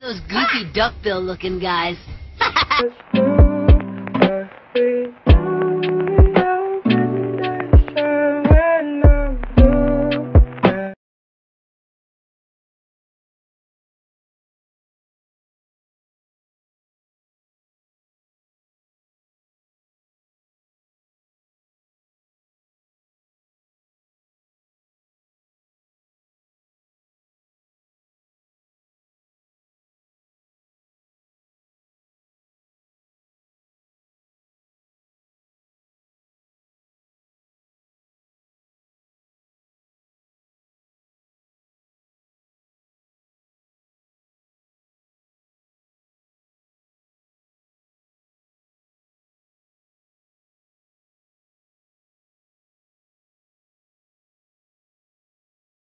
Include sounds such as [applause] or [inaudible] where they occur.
Those goofy duckbill looking guys. [laughs]